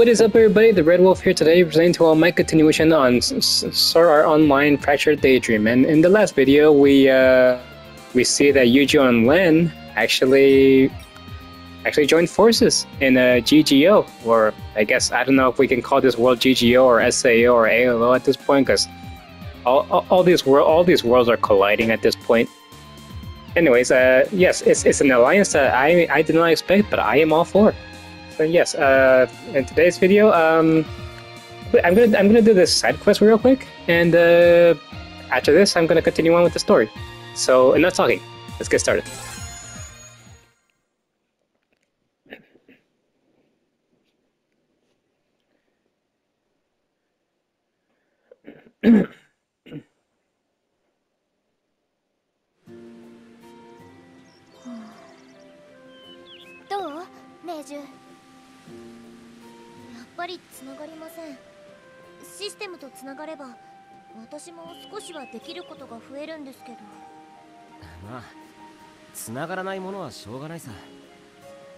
What is up, everybody? The Red Wolf here today, presenting to all my continuation on Art Online Fractured Daydream. And in the last video, we uh, we see that Yuji and Len actually actually joined forces in a GGO, or I guess I don't know if we can call this world GGO or SAO or ALO at this point, because all, all, all, these world all these worlds are colliding at this point. Anyways, uh, yes, it's, it's an alliance that I I did not expect, but I am all for. So yes, uh, in today's video, um, I'm gonna I'm gonna do this side quest real quick, and uh, after this, I'm gonna continue on with the story. So enough talking. Let's get started. とつながれば私も少しはできることが増えるんですけど。まあつながらないものはしょうがないさ。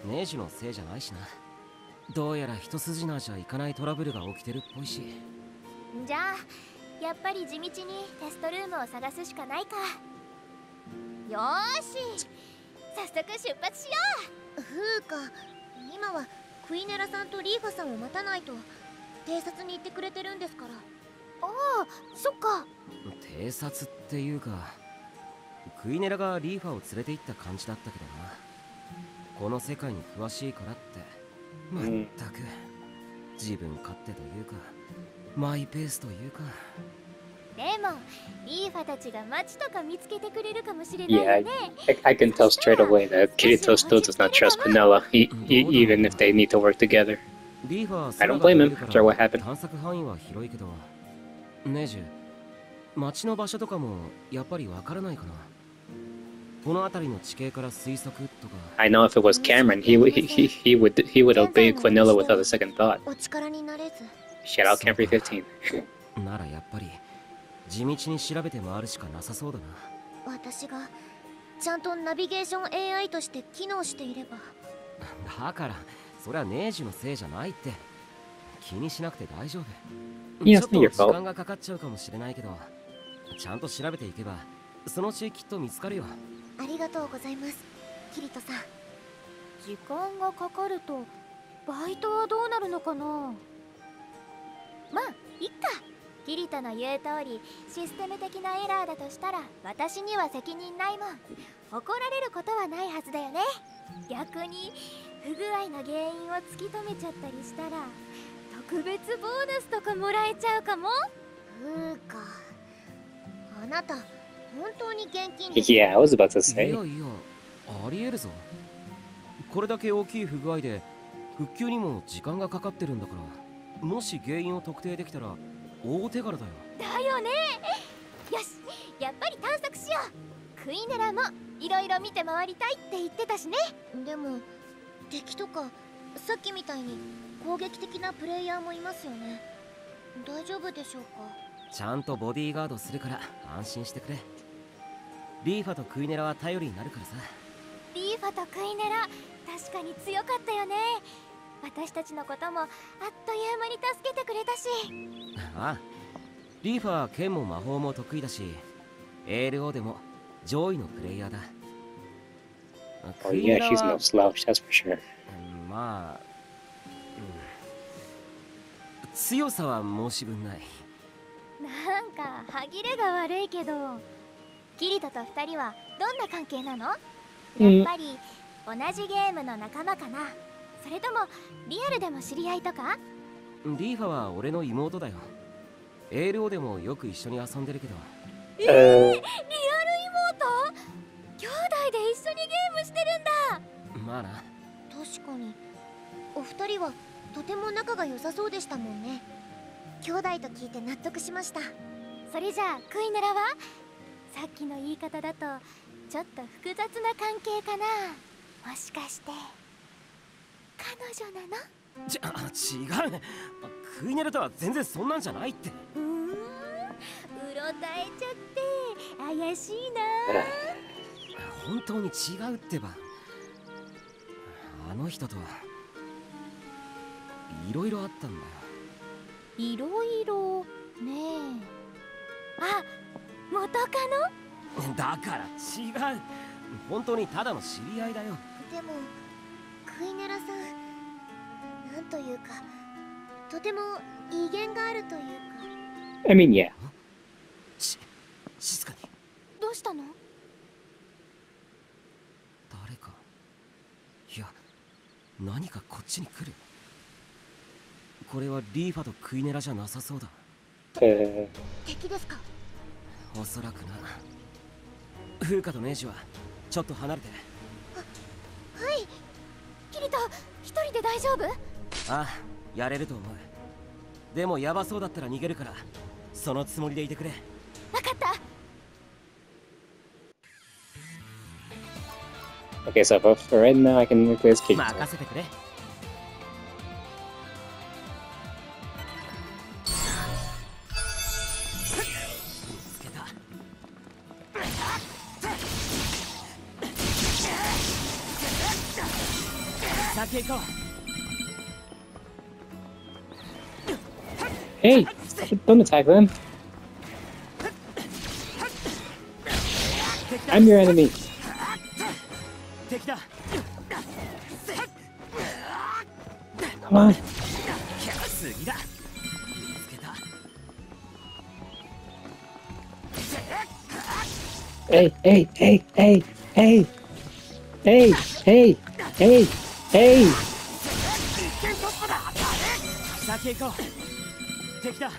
ネージのせいじゃないしな。どうやら一筋縄じゃいかないトラブルが起きてるっぽいし。じゃあやっぱり地道にテストルームを探すしかないか。よし早速出発しよう。ふうか。今はクイネラさんとリーファさんを待たないと偵察に行ってくれてるんですからああそっか偵察っていうかクイネラがリーファを連れて行った感じだったけどなこの世界に詳しいからってまったく自分勝手というかマイペースというかでもリーファたちが街とか見つけてくれるかもしれないよね Yeah, I, I can tell straight away that Kirito still does not trust Quinella, e e even if they need to work together. I don't blame him after what happened. 探索範囲は広いけど、ネジュ、街の場所とかもやっぱりわからないかな。この辺りの地形から推測とか。I know if it was Cameron, he, he, he, he would he would obey Quinella without a second thought. Shout out Camry 15. ならやっぱり。地道に調べて回るしかなさそうだな私がちゃんとナビゲーション AI として機能していればだからそれはネージのせいじゃないって気にしなくて大丈夫いやちょっと時間がかかっちゃうかもしれないけどちゃんと調べていけばそのうちきっと見つかるよ。ありがとうございますキリトさん。時間がかかるとバイトはどうなるのかな？まあいっか。キリトの言う通りシステム的なエラーだとしたら私には責任ないもん。怒られることはないはずだよね。逆に不具合の原因を突き止めちゃったりしたら特別ボーナスとかもらえちゃうかも？ふうか。あなた本当に現金で。Yeah, I was about to say いやいやありえるぞ。これだけ大きい不具合で復旧にも時間がかかってるんだからもし原因を特定できたら大手柄だよ。だよね。よしやっぱり探索しよう。クイネラもいろいろ見て回りたいって言ってたしね。でも敵とかさっきみたいに攻撃的なプレイヤーもいますよね。大丈夫でしょうか？ちゃんとボディーガードするから安心してくれ。リーファとクイネラは頼りになるからさ。リーファとクイネラ？確かに強かったよね。私たちのこともあっという間に助けてくれたし。ああ。リーファー剣も魔法も得意だし ALO でも上位のプレイヤーだ。Oh yeah, she's no slouch, that's for sure. まあ、うん、強さは申し分ない。なんか歯切れが悪いけどキリトと二人はどんな関係なの、やっぱり同じゲームの仲間かな。それともリアルでも知り合いとか？リーファは俺の妹だよ。ALO でもよく一緒に遊んでるけど。えー、リアル妹？兄弟で一緒にゲームしてるんだ。まあな。確かに。お二人はとても仲が良さそうでしたもんね。兄弟と聞いて納得しました。それじゃあクイネラは？さっきの言い方だとちょっと複雑な関係かな。もしかして。彼女なの？ち違うクイネルとは全然そんなんじゃないって。うん。うろたえちゃって。怪しいな。本当に違うってば。あの人とはいろいろあったんだよ。いろいろ？ねえ。あ元カノ？だから違う。本当にただの知り合いだよ。でもクイネラさんなんというかとても威厳があるというか。I mean, yeah. し静かに。どうしたの？誰か。いや何かこっちに来るこれはリーファとクイネラじゃなさそうだ。Uh, 敵ですか？おそらくな。風花とネイジはちょっと離れて。はい。キリト一人で大丈夫？ああやれると思う。でもヤバそうだったら逃げるからそのつもりでいてくれ。わかった。Okay, so for, for right now, I can replace Kirito. Hey, don't attack them. I'm your enemy. Come on. Hey, hey, hey, hey, hey, hey, hey, hey, hey. 敵だ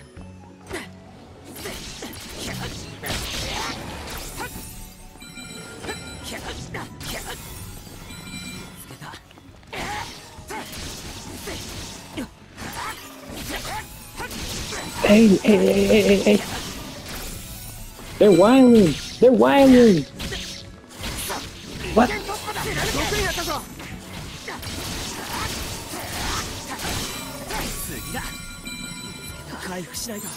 えいえいえいえいえい They're wilding! They're wilding! しないと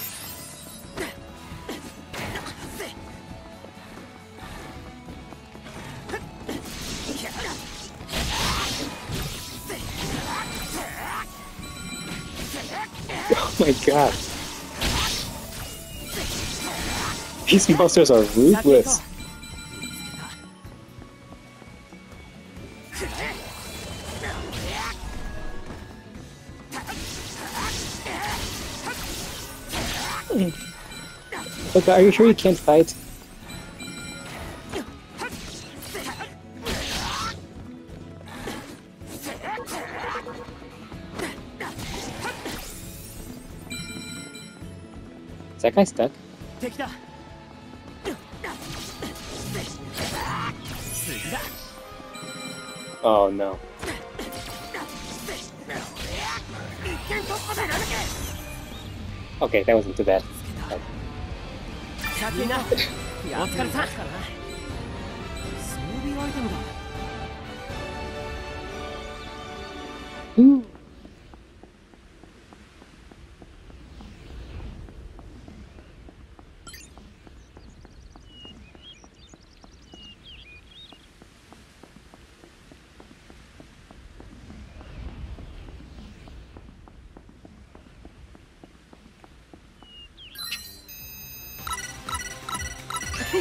Oh my god. These monsters are 先へ行こ ruthless. Are you sure you can't fight? Is that guy stuck? Oh no. Okay, that wasn't too bad. お疲れさん。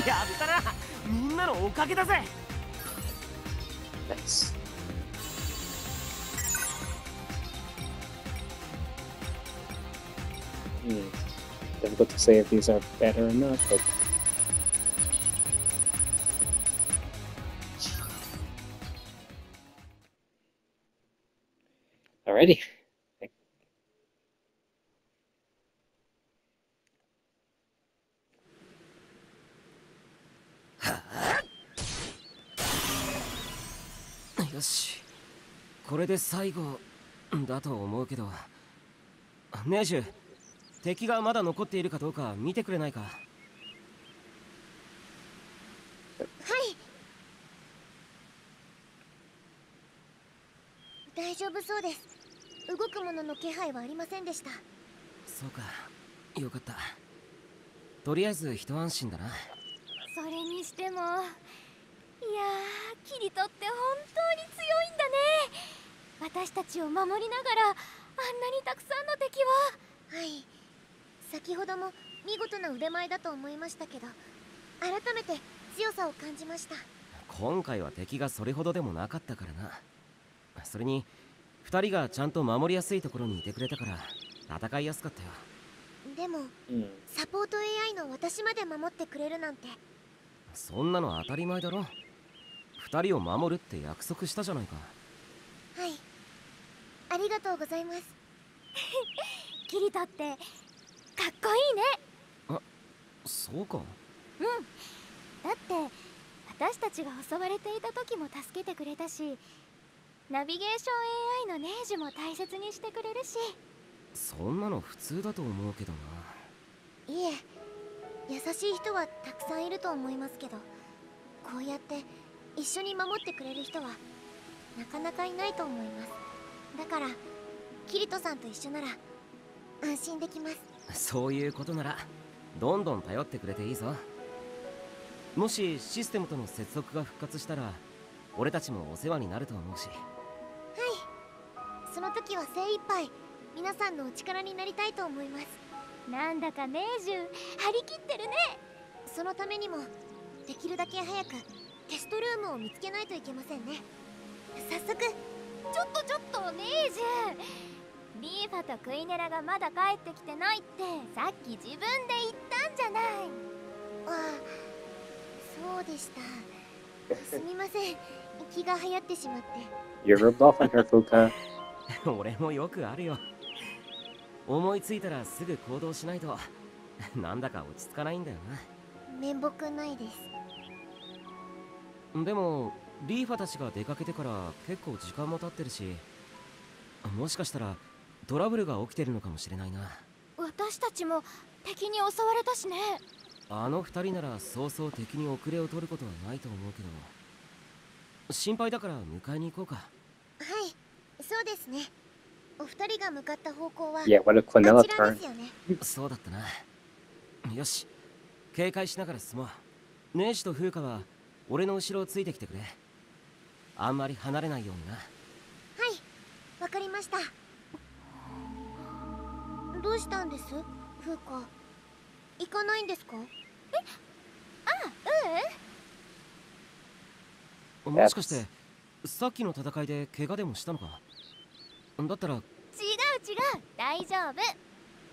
やったなみんなのおかげだぜ Nice. Hmm. Difficult to say if these are better or not, but れで最後だと思うけど。ネージュ敵がまだ残っているかどうか見てくれないか。はい。大丈夫そうです。動くものの気配はありませんでした。そうか。よかった。とりあえず一安心だな。それにしてもいやーキリトって本当に強いんだね私たちを守りながらなにたくさんの敵を。はい。先ほども見事な腕前だと思いましたけど改めて強さを感じました。今回は敵がそれほどでもなかったからな。それに2人がちゃんと守りやすいところにいてくれたから戦いやすかったよ。でも、うん。サポート AI の私まで守ってくれるなんて。そんなの当たり前だろ。2人を守るって約束したじゃないか。はいありがとうございます。キリトってかっこいいね。あそうか。うん。だって私たちが襲われていた時も助けてくれたしナビゲーション AI のネージュも大切にしてくれるし。そんなの普通だと思うけどな。いえ優しい人はたくさんいると思いますけどこうやって一緒に守ってくれる人はなかなかいないと思いますだからキリトさんと一緒なら安心できます。そういうことならどんどん頼ってくれていいぞ。もしシステムとの接続が復活したら俺たちもお世話になると思うし。はい。その時は精一杯皆さんのお力になりたいと思います。なんだかネージュ張り切ってるね。そのためにもできるだけ早くテストルームを見つけないといけませんね。早速ちょっとちょっとネージュリーファとクイネラがまだ帰ってきてないってさっき自分で言ったんじゃない。ああそうでした。すみません。気が流行ってしまって。You're rebuffing her, Fuka. 俺もよくあるよ。思いついたらすぐ行動しないと。なんだか落ち着かないんだよ面目ないです。なでもリーファたちが出かけてから結構時間も経ってるしもしかしたらトラブルが起きてるのかもしれないな。私たちも敵に襲われたしね。あの二人ならそうそう敵に遅れを取ることはないと思うけど心配だから迎えに行こうか。はいそうですね。お二人が向かった方向は Yeah, what a あ Quinella ちら turn. ですよね。そうだったな。よし警戒しながら進もう。ネーシとフーカは俺の後ろをついてきてくれあんまり離れないようにな。はいわかりました。どうしたんです？フーカ行かないんですか？え？あううん。もしかしてさっきの戦いで怪我でもしたのか？だったら。違う違う。大丈夫。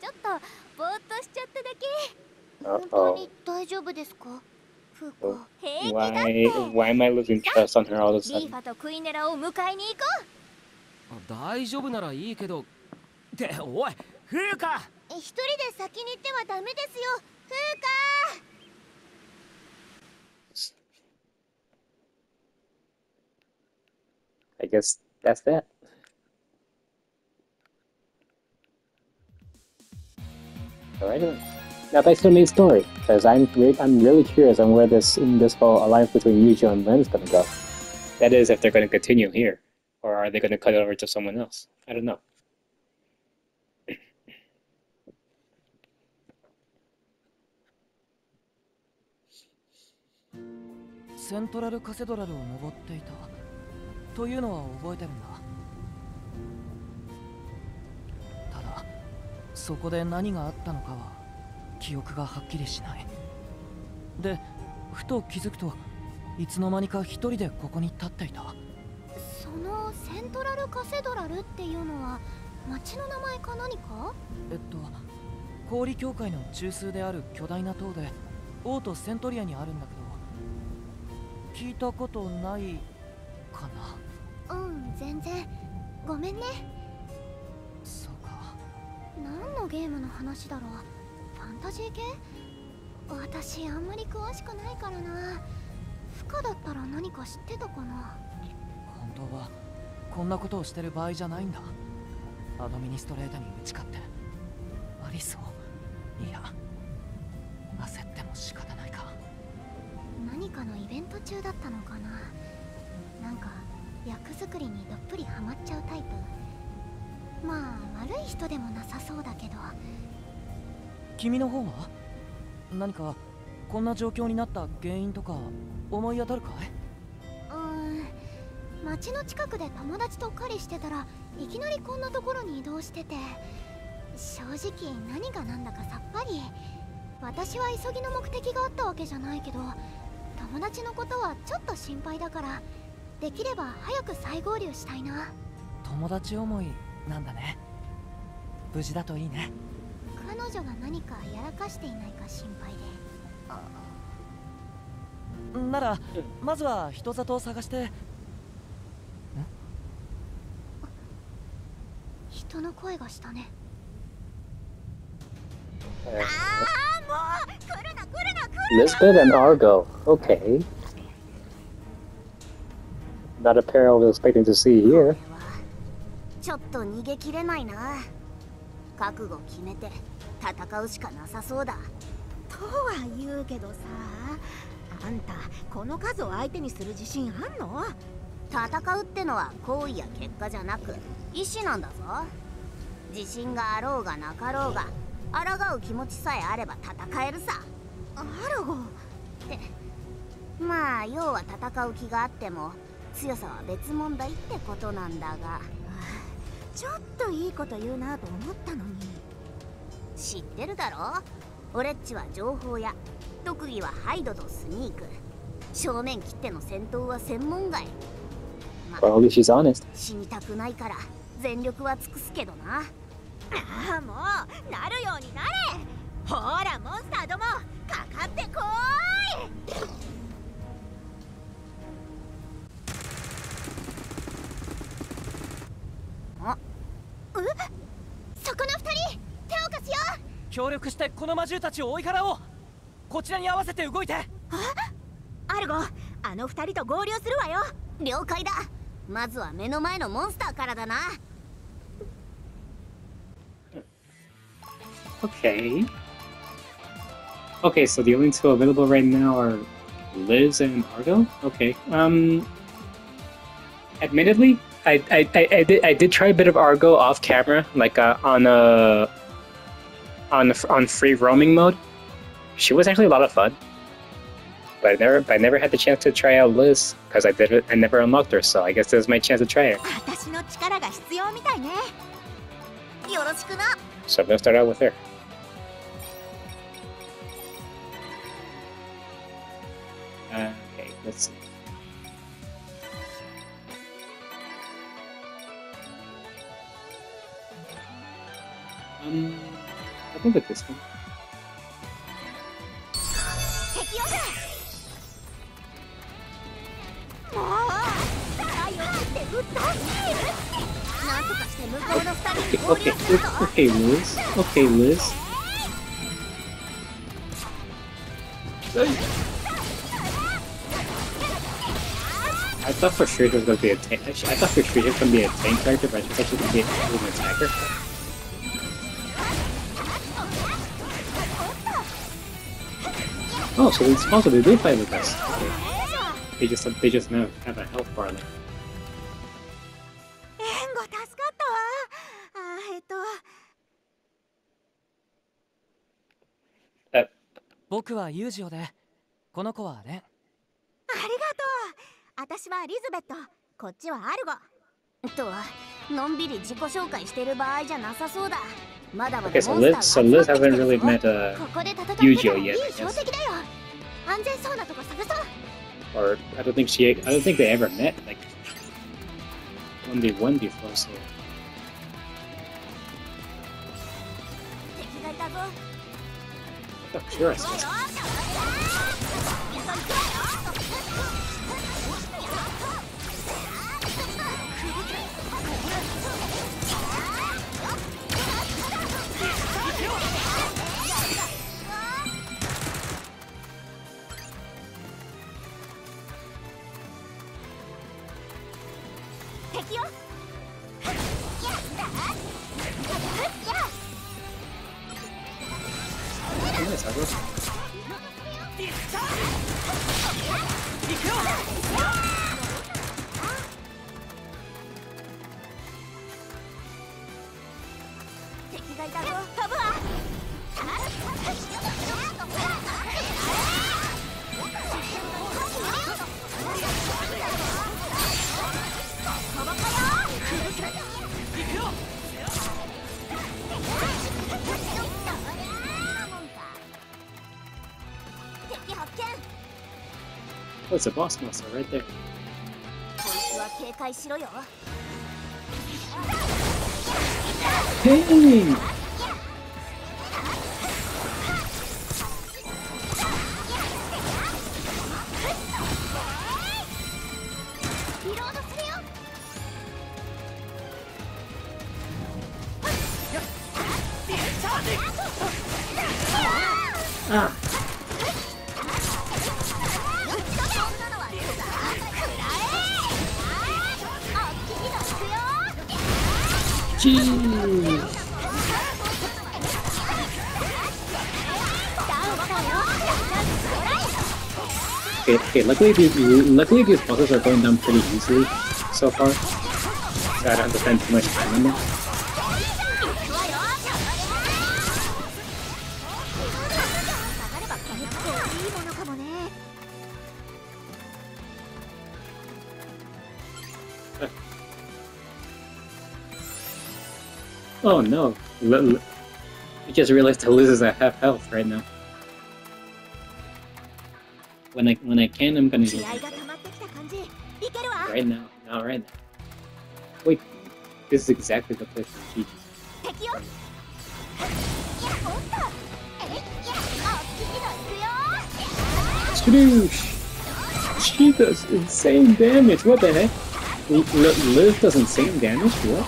ちょっとぼーっとしちゃっただけ.本当に大丈夫ですか？Oh, why, why am I losing trust on her all of a sudden? I guess that's that. Alright. Now back to the main story, because I'm re- I'm really curious on where this in this whole alliance between Yujo and Len is gonna go. That is, if they're gonna continue here, or are they gonna cut it over to someone else? I don't know. セントラルカセドラルを登っていたというのは覚えてるんだただそこで何があったのかは 記憶がはっきりしない。でふと気づくといつの間にか一人でここに立っていた。そのセントラルカセドラルっていうのは町の名前か何か？えっと氷協会の中枢である巨大な塔で王都セントリアにあるんだけど聞いたことないかな？うん全然。ごめんね。そうか。何のゲームの話だろうタジー系？私あんまり詳しくないからな。負荷だったら何か知ってたかな？本当はこんなことをしてる場合じゃないんだ。アドミニストレーターに打ち勝って。アリスをいや。焦っても仕方ないか。何かのイベント中だったのかな？なんか役作りにどっぷりハマっちゃうタイプ。まあ悪い人でもなさそうだけど君の方は？何かこんな状況になった原因とか思い当たるかい？うーん街の近くで友達と狩りしてたらいきなりこんなところに移動してて。正直何が何だかさっぱり。私は急ぎの目的があったわけじゃないけど友達のことはちょっと心配だから。できれば早く再合流したいな。友達思いなんだね。無事だといいね彼女が何かやらかしていないか心配で。ならまずは人里を探して。人の声がしたね。Lisbeth and Argo. Okay. Not a pair I was expecting to see here. ちょっと逃げきれないな。覚悟決めて戦うしかなさそうだ。とは言うけどさあんたこの数を相手にする自信あんの？戦うってのは行為や結果じゃなく意志なんだぞ。自信があろうがなかろうが抗う気持ちさえあれば戦えるさ。アラゴって。まあ要は戦う気があっても強さは別問題ってことなんだが。ちょっといいこと言うなと思ったのに知ってるだろ俺っちは情報屋特技はハイドとスニーク。正面切っての戦闘は専門外。ま honest. 死にたくないから全力は尽くすけどな。ああもうなるようになれ。ほらモンスターどもかかってこーい。そこの二人？手を貸すよ協力してこの魔獣たちを追い払おうこちらに合わせて動いてアルゴあの二人と合流するわよ了解だまずは目の前のモンスターからだな Okay. Okay, so the only two available right now are Liz and Argo. Okay. Um. Admittedly, I I, I, I did I did try a bit of Argo off camera, like uh, on a on on free roaming mode, she was actually a lot of fun. But I never but I never had the chance to try out Liz because I did I never unlocked her, so I guess this is my chance to try her. So I'm gonna start out with her. Okay, let's see. Um... I think with this one. 敵よもうさあよってうっとうしいなんとかして向こうの二人に Okay, 合流するぞ okay, okay, Liz. Okay, Liz. I thought for sure he was going to be a tank. Actually, I thought for sure he was going to be a tank character, but I thought he was going to be an attacker. Oh, so it's also they do fight with us. Okay. They just they just now have a health bar. now. 援護助かったわあえっと僕はユージオでこの子はレンありがとう私はリズベットこっちはアルゴとはのんびり自己紹介してる場合じゃなさそうだ Okay, so Liz, so Liz haven't really met uh, Yujio yet, I guess. Or I don't think she, I don't think they ever met like one v one before. So. Oh, sure. It's a boss monster right there. Hey! Ah. Okay, luckily these luckily these bosses are going down pretty easily so far. So I don't have to spend too much time on them. Oh no, I just realized I loses at uh, half health right now. When I when I can, I'm gonna do 気合 it が溜まってきた感じいけるわ right now. Not right now. Wait, this is exactly the place for Gigi. 敵よいやおっとえいやあっちの行くよ Skadoosh! She does insane damage. What the heck? L- L- Liz does insane damage. What?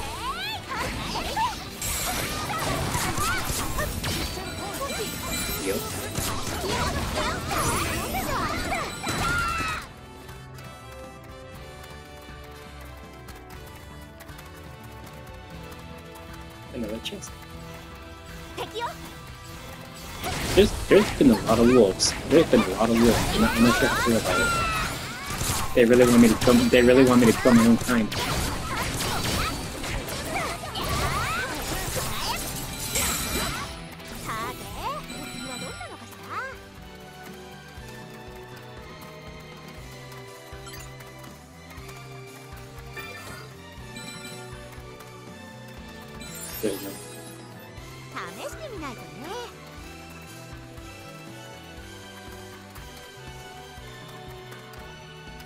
lot of wolves. There's been a lot of wolves. I'm not, I'm not sure how feel about it. They really want me to kill. They really want me to kill my own kind. There you go.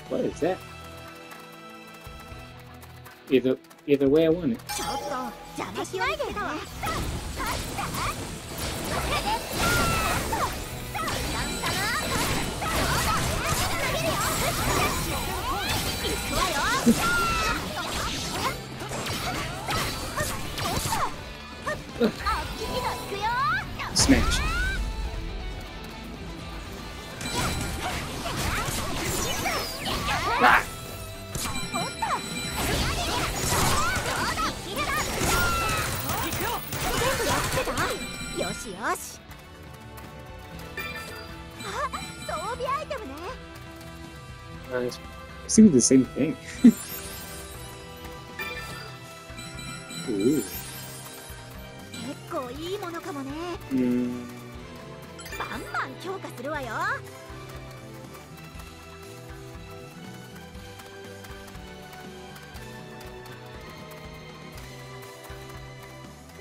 What is that? Either either way I want it. Basically the same thing. Ooh. 結構いいものかもね Mm, バンバン強化するわよ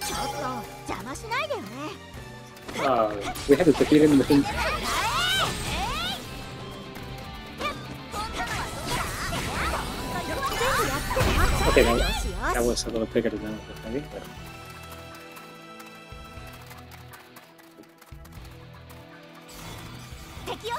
ちょっと邪魔しないでよね uh, we had to defeat him within. Okay, was expecting. But 敵よ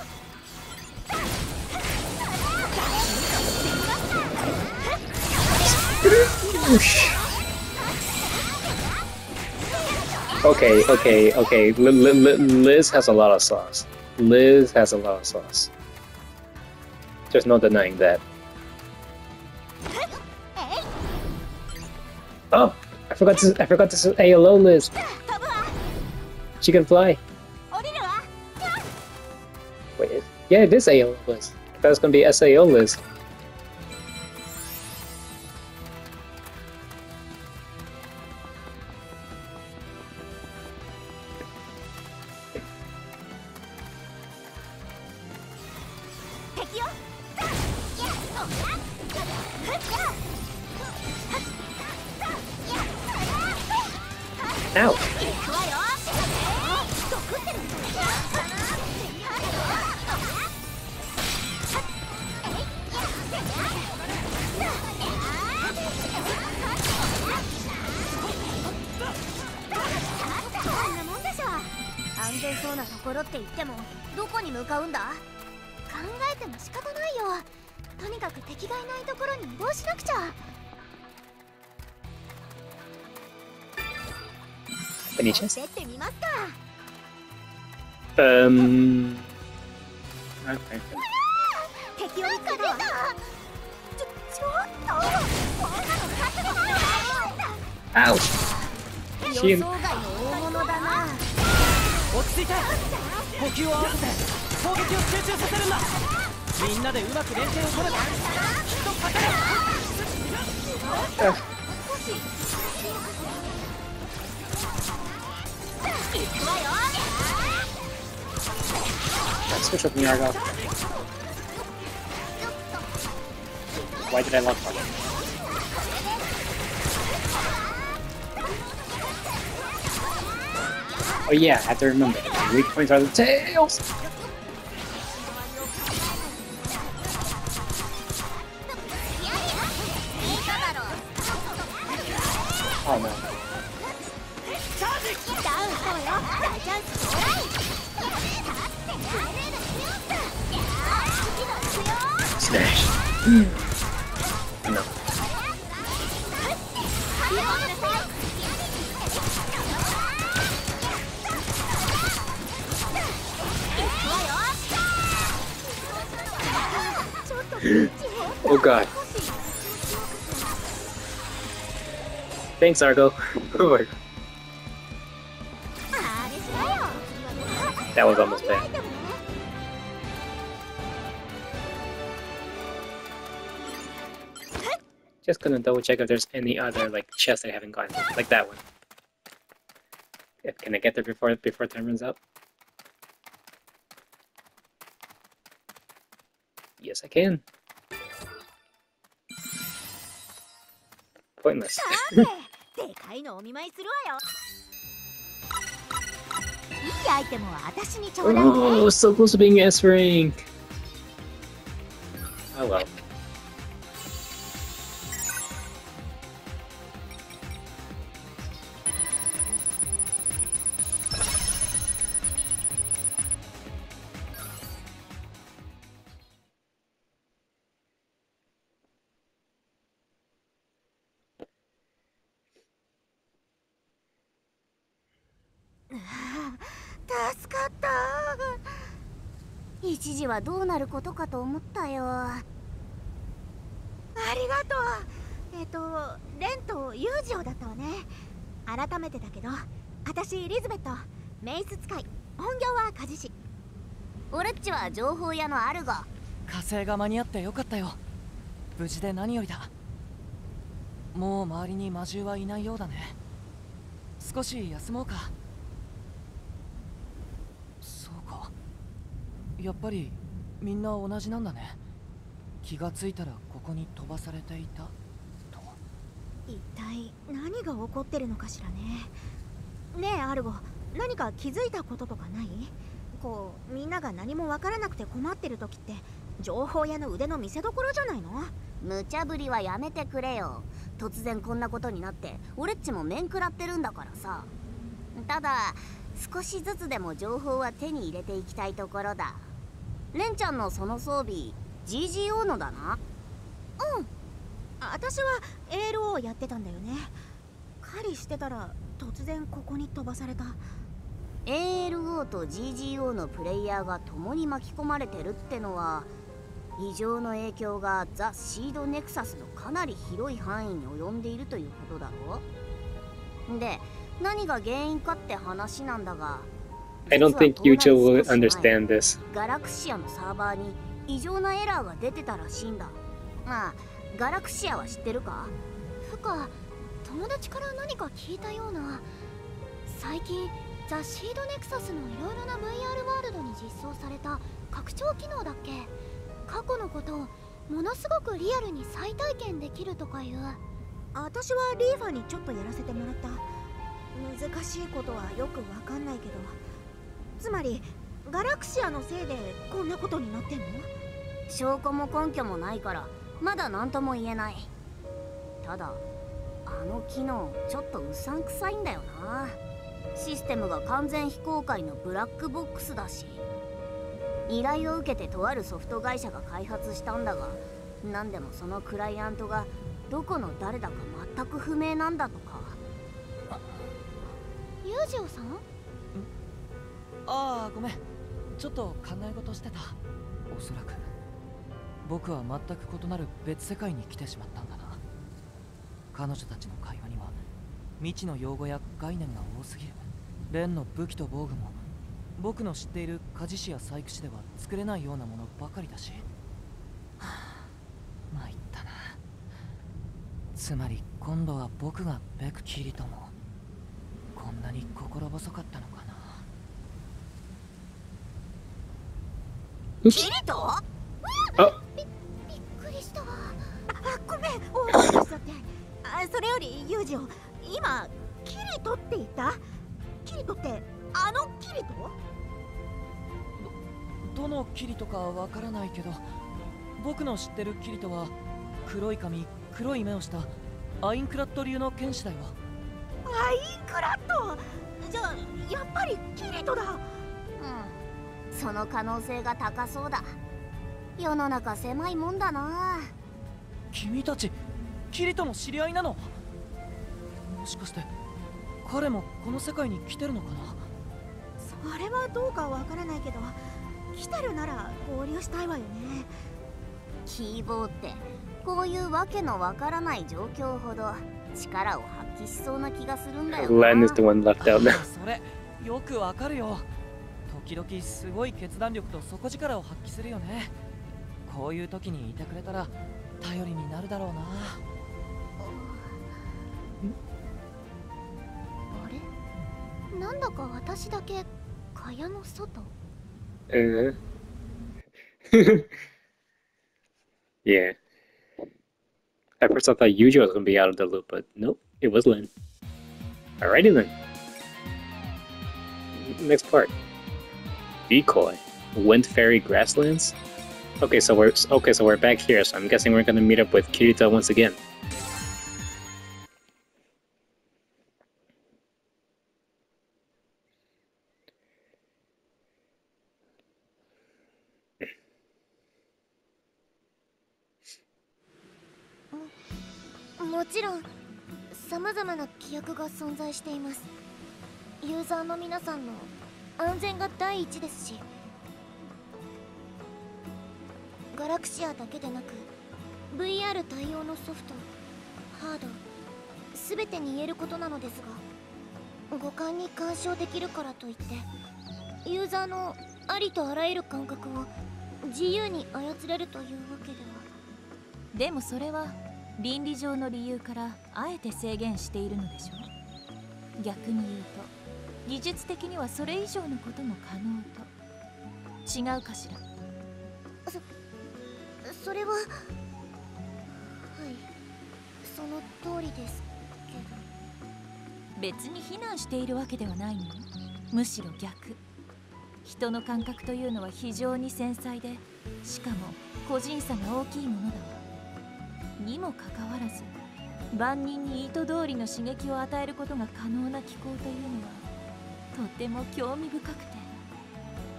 Okay, okay, okay. Li- Li- Li- Liz has a lot of sauce. Liz has a lot of sauce. There's no denying that. forgot to I forgot to say hello, Liz. She can fly. Wait, yeah, it is AO Liz. That was gonna be SAO Liz. Oh yeah, I have to remember. The weak points are the tails! oh god. Thanks, Argo. oh my. That was almost bad. Just gonna double check if there's any other like chests I haven't gotten, like that one. Can I get there before before time runs out? Yes, I can. Pointless. oh, so close to being S rank. Oh well. 一時はどうなることかと思ったよ。ありがとう。えっ、とレンとユージオだったわね。改めてだけど私リズベットメイス使い本業は鍛冶師。俺っちは情報屋のアルゴ火星が間に合ってよかったよ。無事で何よりだ。もう周りに魔獣はいないようだね。少し休もうかそうかやっぱりみんな同じなんだね。気がついたらここに飛ばされていた。と一体何が起こってるのかしらね。ねえアルゴ何か気づいたこととかない？こうみんなが何もわからなくて困ってる時って情報屋の腕の見せ所じゃないの？無茶ぶりはやめてくれよ。突然こんなことになって俺っちも面食らってるんだからさ。ただ少しずつでも情報は手に入れていきたいところだレンちゃんのその装備 GGO のだな。私は ALO やってたんだよね。狩りしてたら突然ここに飛ばされた。ALO と GGO のプレイヤーが共に巻き込まれてるってのは異常の影響がザ・シードネクサスのかなり広い範囲に及んでいるということだろで何が原因かって話なんだが I don't think 実 Yujo は will understand this. ガラクシアのサーバーに異常なエラーが出てたらしいんだ。まあガラクシアは知ってるか？ふか友達から何か聞いたような。最近ザ・シードネクサスのいろいろな VR ワールドに実装された拡張機能だっけ？過去のことをものすごくリアルに再体験できるとかいう。私はリーファにちょっとやらせてもらった。難しいことはよくわかんないけどつまりガラクシアのせいでこんなことになってんの？証拠も根拠もないからまだ何とも言えない。ただあの機能ちょっとうさんくさいんだよな。システムが完全非公開のブラックボックスだし。依頼を受けてとあるソフト会社が開発したんだが何でもそのクライアントがどこの誰だか全く不明なんだとか。ユージオさん？ああごめん。ちょっと考え事してた。おそらく。僕は全く異なる別世界に来てしまったんだな。彼女たちの会話には未知の用語や概念が多すぎる。レンの武器と防具も僕の知っている鍛冶師や細工師では作れないようなものばかりだし。は あ参ったな。つまり今度は僕がベクキリトもこんなに心細かったのかなキリト？あ。びっくりした。わあごめん大声出しちゃって。あそれよりユージオ今キリトって言った？キリトってあのキリト？どのキリトかわからないけど僕の知ってるキリトは黒い髪黒い目をしたアインクラット流の剣士だよ。アインクラット？じゃあやっぱりキリトだ。うんその可能性が高そうだ。世の中狭いもんだな。君たちキリトの知り合いなの？もしかして彼もこの世界に来てるのかな？それはどうかわからないけど来てるなら交流したいわよね。キーボーってこういうわけのわからない状況ほど力を発揮しそうな気がするんだよな。Len is the one left out now. あ それよくわかるよ時々すごい決断力と底力を発揮するよねこういう時にいてくれたら頼りになるだろうなあれなんだか私だけ蚊帳の外 Uh. yeah. At first I thought Yuji was gonna be out of the loop, but nope, it was Lin. Alrighty then. Next part. Decoy. Wind Fairy Grasslands? Okay, so we're okay, so we're back here, so I'm guessing we're gonna meet up with Kirita once again. もちろん様々な規約が存在していますユーザーの皆さんの 安全が第一ですしガラクシアだけでなく VR 対応のソフトハード全てに言えることなのですが五感に干渉できるからといってユーザーのありとあらゆる感覚を自由に操れるというわけでは。でもそれは倫理上の理由からあえて制限しているのでしょう。逆に言うと技術的にはそれ以上のことも可能と。違うかしら？それははい。その通りですけど。別に非難しているわけではないの？よむしろ逆。人の感覚というのは非常に繊細でしかも個人差が大きいものだ。わにもかかわらず万人に意図通りの刺激を与えることが可能な機構というのはとても興味深くて。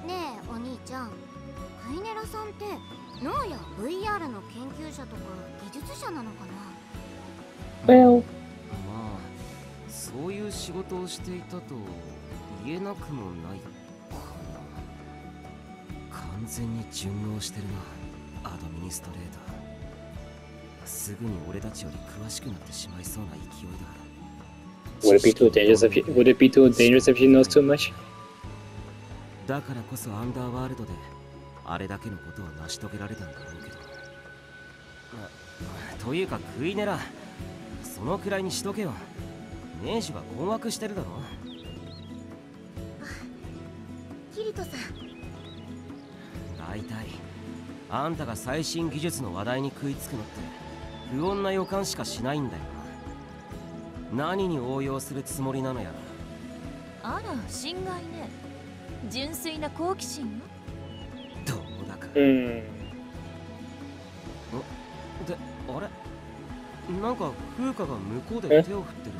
ねえお兄ちゃん。クイネラさんって脳や VR の研究者とか技術者なのかな？Well, まあそういう仕事をしていたと言えなくもないかな。完全に順応してるなアドミニストレーター。すぐに俺たちより詳しくなってしまいそうな勢いだ would it be too dangerous if she, would it be too dangerous if she knows too much? だからこそアンダーワールドであれだけのことを成し遂げられたんだろうけど。あというかクイネラそのくらいにしとけよ。ネージュが困惑してるだろキリトさん。大体あんたが最新技術の話題に食いつくのって不穏な予感しかしないんだよな何に応用するつもりなのやら。あら心外ね。純粋な好奇心よどうだか。Hmm. であれ？なんか風花が向こうで手を振ってる。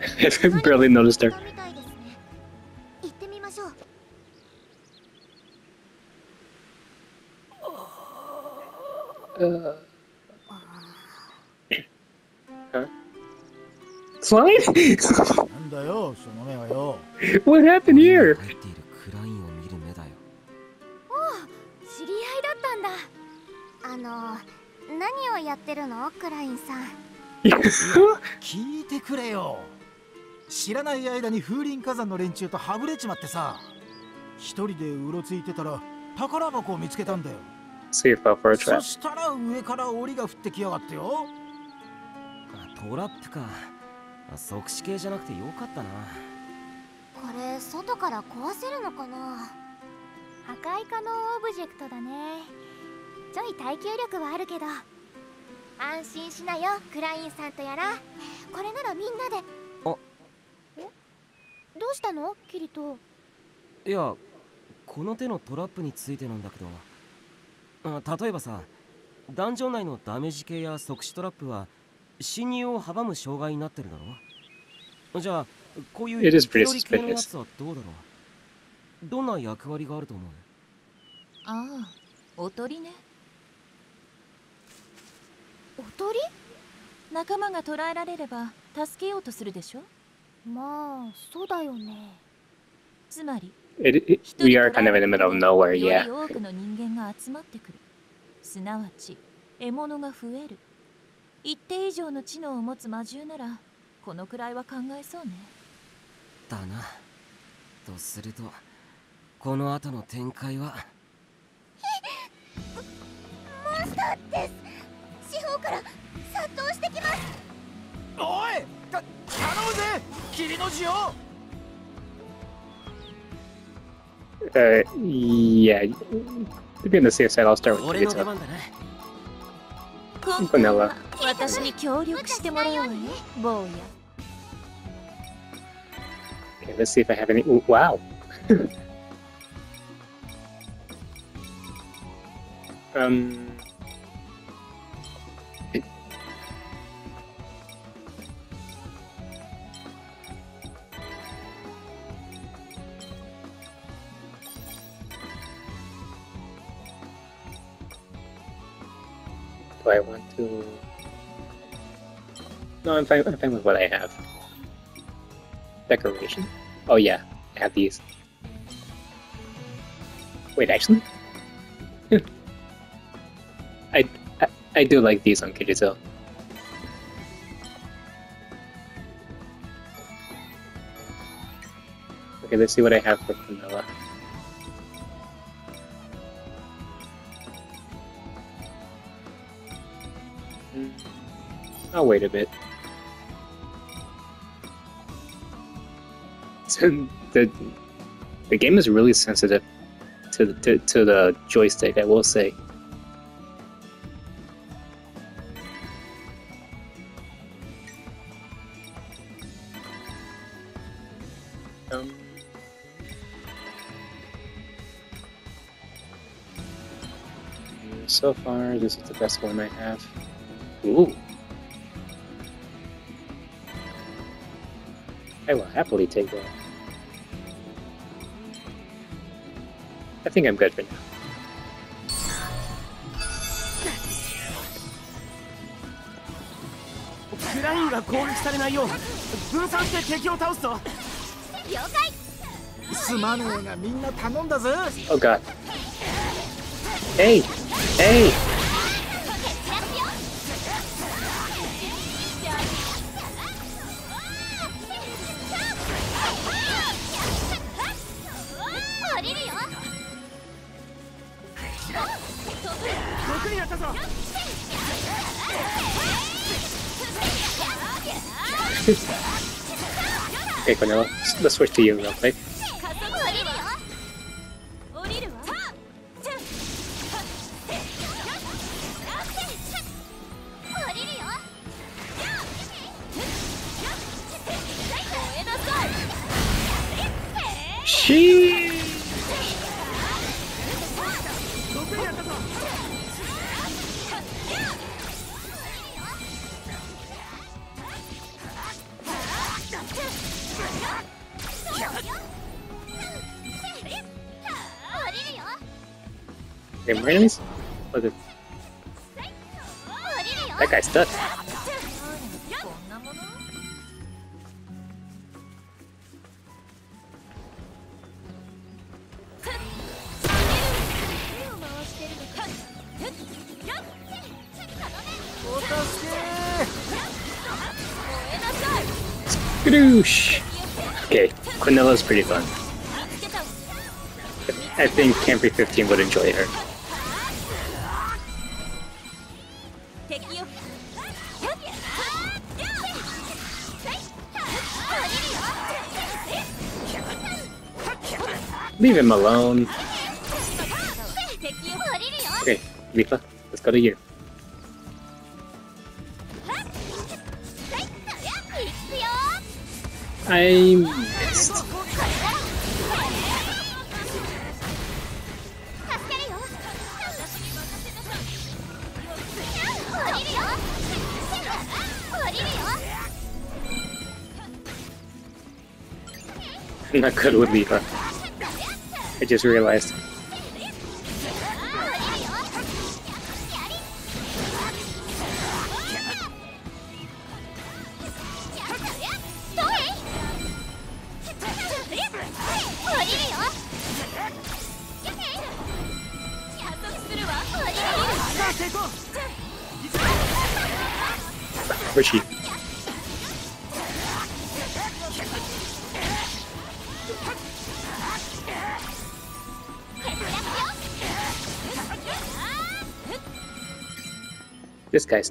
I barely noticed her. みたいです。ね行 Slime? なんだよその目はよ what happened 入 here? っているクラインを見る目だよ。知り合いだったんだ。あの何をやってるの？クラインさん。聞いてくれよ。知らない間に風林火山の連中とはぐれちまってさ。一人でうろついてたら宝箱を見つけたんだよ。そ.したら上から檻が降ってきやがってよ。あトラップか。あ即死系じゃなくてよかったな。これ外から壊せるのかな？破壊可能オブジェクトだね。ちょい耐久力はあるけど。安心しなよクラインさんとやら。これならみんなで。あ。え？どうしたの？キリト。いやこの手のトラップについてなんだけど。あ例えばさダンジョン内のダメージ系や即死トラップは侵入を阻む障害になってるだろじゃあこういう人系のや.つはどうだろう？どんな役割があると思う？ああおとりね。おとり？仲間が捕らえられれば助けようとするでしょ？まあそうだよね。つまり It, it, 一人 we 捕 are kind of in the る middle of nowhere, よ yeah. り多くの人間が集まってくる。すなわち獲物が増える一定以上の知能を持つ魔獣ならこのくらいは考えそうね。だな。とするとこの後の展開は？モンスターです。四方から殺到してきます。おいた頼むぜ。霧の字よ Uh, yeah. To be on the safe side, I'll start with 俺 の出 Kirito. 番だね今回は私に協力してもらおうわよ坊や Okay, let's see if I have any. Ooh, wow. um. Do I want to? No, I'm fine. I'm fine with what I have. Decoration. Oh yeah, I have these. Wait, actually, I, I I do like these on Kirito. Okay, let's see what I have for vanilla. I'll wait a bit. the the game is really sensitive to the to, to the joystick. I will say. Um, so far, this is the best one I have. Ooh. I will happily take that. I think I'm good for now. Oh god. Hey! Hey! Let's switch to you real quick. That guy's stuck. Okay, Quinilla's pretty fun. I think Campy 15 would enjoy her. Leave him alone. Okay, Rifa, let's go to you. I missed. I'm not good with Rifa. I just realized.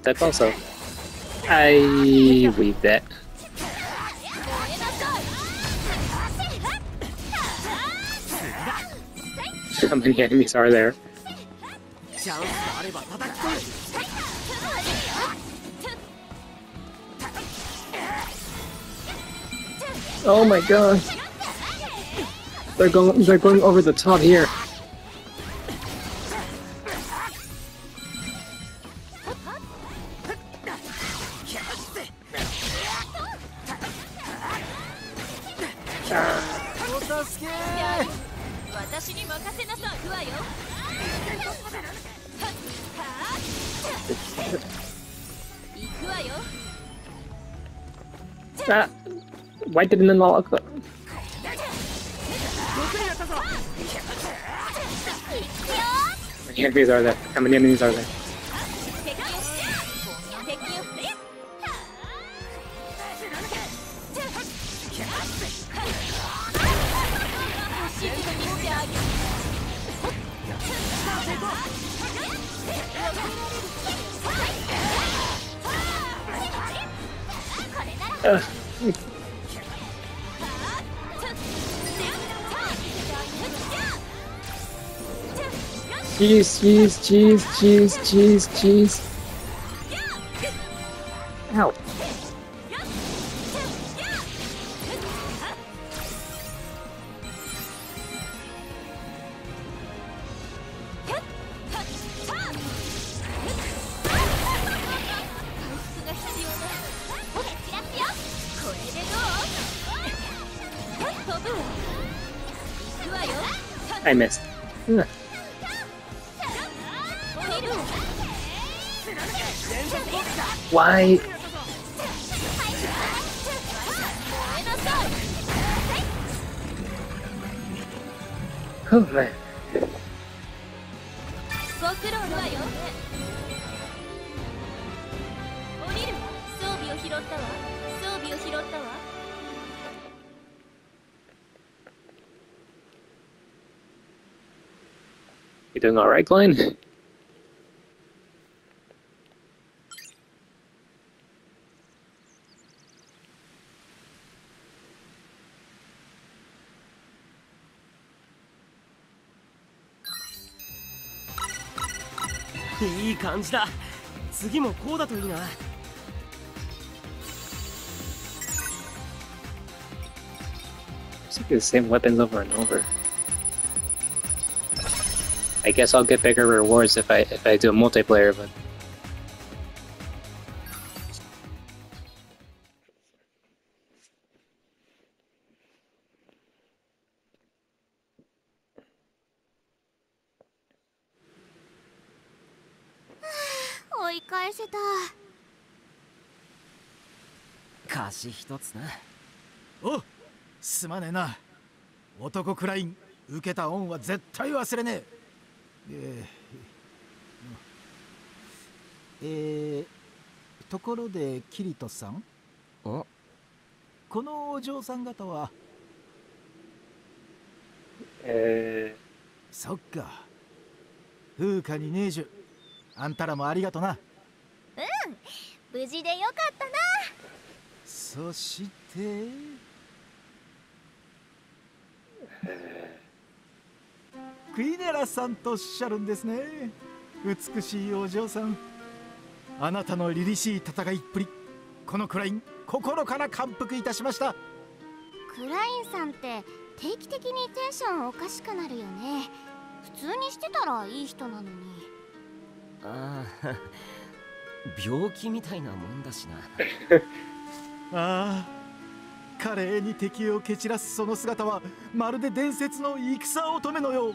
This guy's stuck also. I leave that. How many enemies are there? チャンスがあれば叩き込む Oh my god. They're going they're going over the top here. お助け私に任せなさい行くわよ行くわよ ah. Why didn't it lock? How many enemies are there? How many enemies are there? cheese cheese cheese cheese cheese X. たわ You doing alright, Glenn? 感じだ次もこうだといいな It's like the same weapons over and over. I guess I'll get bigger rewards if I if I do a multiplayer, but 一つな。おすまねえな。男クライン受けた恩は絶対忘れねえ。えー、えー、ところでキリトさん？お。このお嬢さん方は？えそっか。風花にネージュあんたらもありがとな。無事でよかったなそして。クイネラさんとおっしゃるんですね。美しいお嬢さん。あなたの凛々しい戦いっぷり。このクライン心から感服いたしました。クラインさんって定期的にテンションおかしくなるよね。普通にしてたらいい人なのに。ああ病気みたいなもんだしな ああ華麗に敵を蹴散らすその姿はまるで伝説の戦乙女のよう。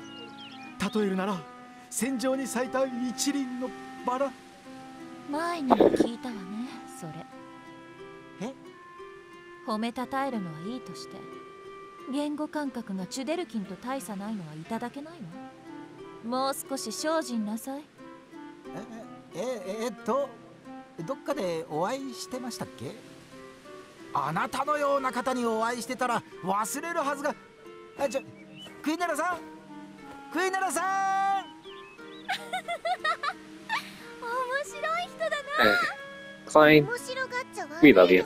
例えるなら戦場に咲いた一輪のバラ。前にも聞いたわねそれ。え？褒めたたえるのはいいとして言語感覚がチュデルキンと大差ないのはいただけないわもう少し精進なさい。えええっとどっかでお会いしてましたっけ？あなたのような方にお会いしてたら忘れるはずが。あちょクイネラさん。クイネラさん。面白い人だな。ー、Klein, 面白がっちゃ悪 We い love で you.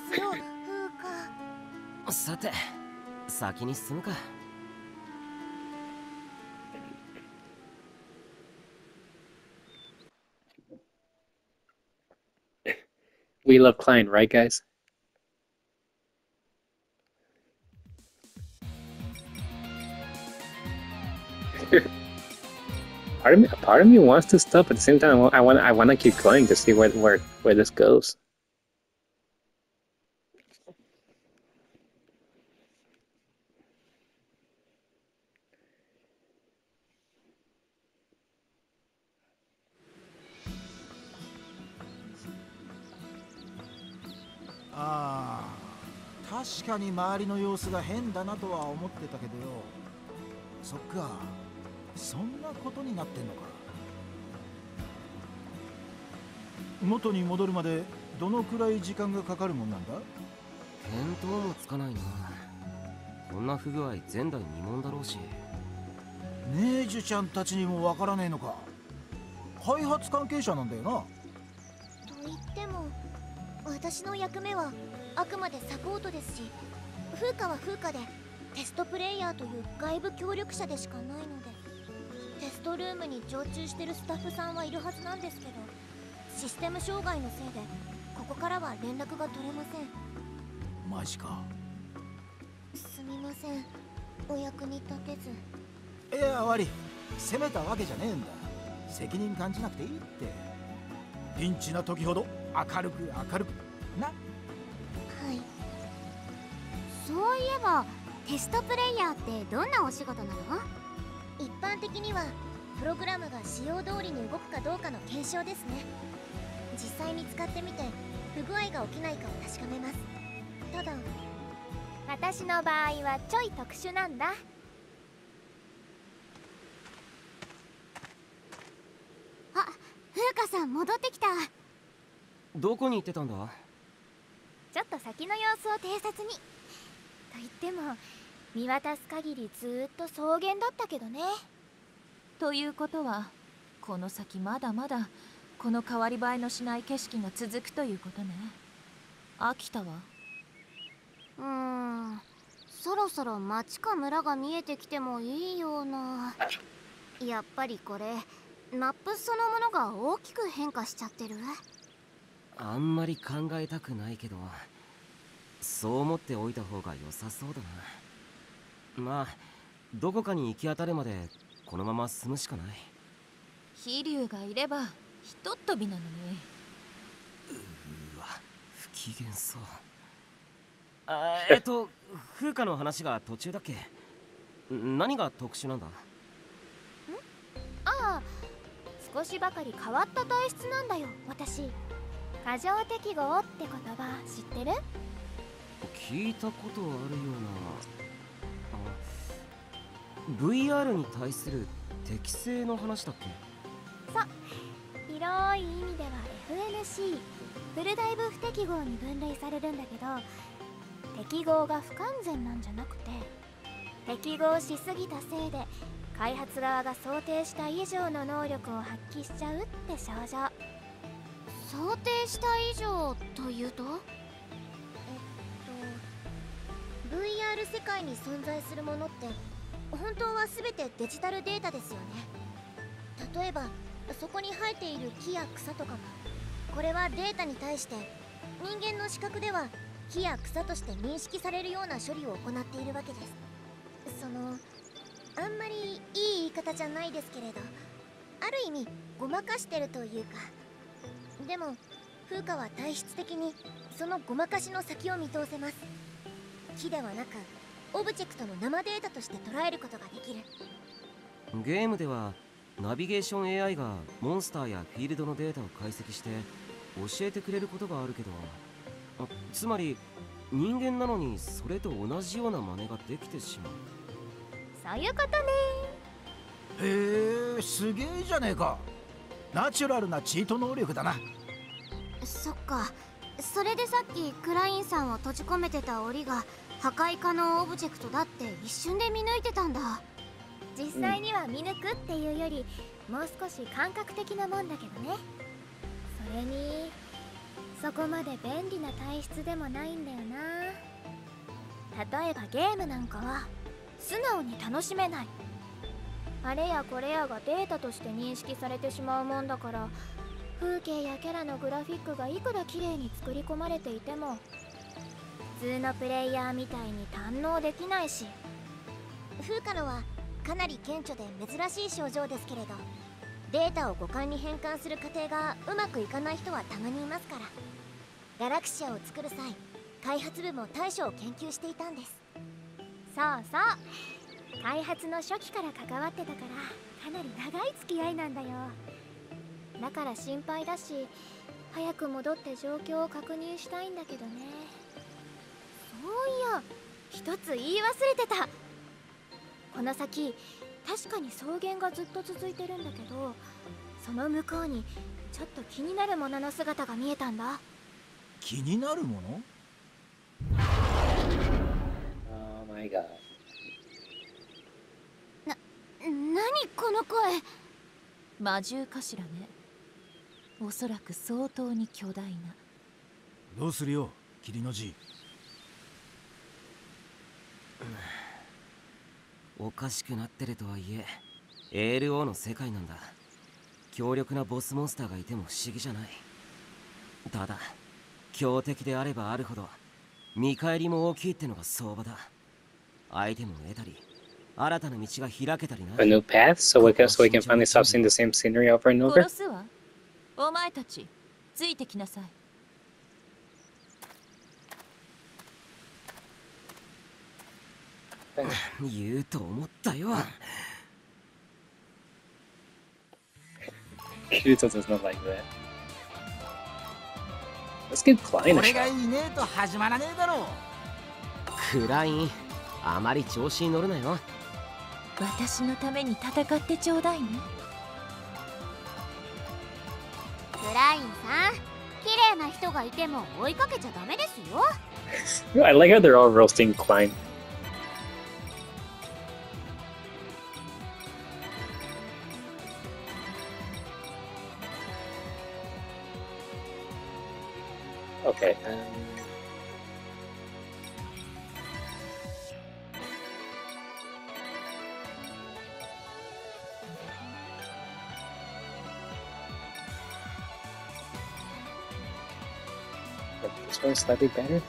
さて先に進むか。We love Klein, right, guys? part of me, part of me wants to stop. At the same time, I wa- I want, I want to keep going to see where, where, where this goes. ああ確かに周りの様子が変だなとは思ってたけどよそっか そんなことになってんのか。元に戻るまでどのくらい時間がかかるもんなんだ。見当もつかないな。こんな不具合前代未聞だろうし。ネージュちゃんたちにもわからねえのか。開発関係者なんだよな。と言っても私の役目はあくまでサポートですし風花は風花でテストプレイヤーという外部協力者でしかないのトルームに常駐してるスタッフさんはいるはずなんですけどシステム障害のせいでここからは連絡が取れません。マジか。すみません。お役に立てず。いや悪い責めたわけじゃねえんだ。責任感じなくていいって。ピンチな時ほど明るく明るく。な。はい。そういえばテストプレイヤーってどんなお仕事なの？一般的にはプログラムが使用通りに動くかどうかの検証ですね。実際に使ってみて不具合が起きないかを確かめます。ただ私の場合はちょい特殊なんだ。あ風花さん戻ってきた。どこに行ってたんだ？ちょっと先の様子を偵察に。と言っても見渡す限りずーっと草原だったけどねということはこの先まだまだこの変わり映えのしない景色が続くということね。飽きたわうーん。そろそろ町か村が見えてきてもいいような。やっぱりこれマップそのものが大きく変化しちゃってる？あんまり考えたくないけどそう思っておいた方が良さそうだな。まあどこかに行き当たるまでこのまま進むしかない。飛竜がいればひとっ飛びなのにうわ不機嫌そう。あえ。っと風花の話が途中だっけ？ん何が特殊なんだ？ああ少しばかり変わった体質なんだよ私。過剰適合って言葉知ってる？聞いたことあるような。あ VR に対する適性の話だっけ？広い意味では FNC フルダイブ不適合に分類されるんだけど適合が不完全なんじゃなくて適合しすぎたせいで開発側が想定した以上の能力を発揮しちゃうって症状。想定した以上というと？えっと VR 世界に存在するものって本当は全てデジタルデータですよね。例えばそこに生えている木や草とかもこれはデータに対して人間の視覚では木や草として認識されるような処理を行っているわけです。そのあんまりいい言い方じゃないですけれどある意味ごまかしてるというか。でも風花は体質的にそのごまかしの先を見通せます。木ではなくオブジェクトの生データとして捉えることができる。ゲームではナビゲーション AI がモンスターやフィールドのデータを解析して教えてくれることがあるけどあつまり人間なのにそれと同じような真似ができてしまう。そういうことね。へえすげえじゃねえか。ナチュラルなチート能力だな。そっか。それでさっきクラインさんを閉じ込めてた檻が破壊可能オブジェクトだって一瞬で見抜いてたんだ。実際には見抜くっていうより、もう少し感覚的なもんだけどね。それにそこまで便利な体質でもないんだよな。例えばゲームなんかは素直に楽しめない。あれやこれやがデータとして認識されてしまうもんだから風景やキャラのグラフィックがいくら綺麗に作り込まれていても通のプレイヤーみたいに堪能できないし。風花のはかなり顕著で珍しい症状ですけれどデータを五感に変換する過程がうまくいかない人はたまにいますから。ガラクシアを作る際開発部も対処を研究していたんです。そうそう。開発の初期から関わってたからかなり長い付き合いなんだよ。だから心配だし早く戻って状況を確認したいんだけどねそういや一つ言い忘れてた。この先確かに草原がずっと続いてるんだけどその向こうにちょっと気になるものの姿が見えたんだ。気になるもの？Oh my god. 何この声？魔獣かしらね。おそらく相当に巨大な。どうするよ霧の字おかしくなってるとはいえ ALO の世界なんだ。強力なボスモンスターがいても不思議じゃない。ただ強敵であればあるほど見返りも大きいってのが相場だ。アイテムを得たり新たな道が開けたりな。A new path, so we can so we can finally stop seeing the same scenery over and over? 殺すわ。お前たちついてきなさい言うと思ったよ Kirito does not like that. Let's give Klein a 俺が shot. いねえと始まらねえだろクラインあまり調子に乗るなよ私のために戦ってちょうだいねブラインさん綺麗な人がいても追いかけちゃダメですよ I like how they're all roasting Klein. Make this one slightly better.